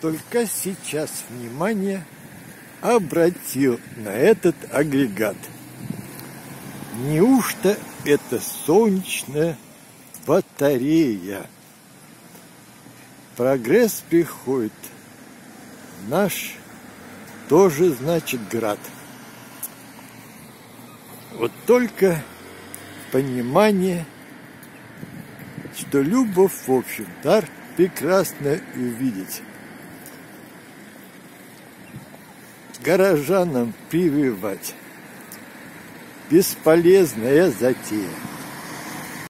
только сейчас внимание обратил на этот агрегат. Неужто это солнечная батарея? Прогресс приходит. Наш тоже значит град. Вот только понимание, что любовь, в общем, дар прекрасно увидеть. Горожанам прививать. Бесполезная затея.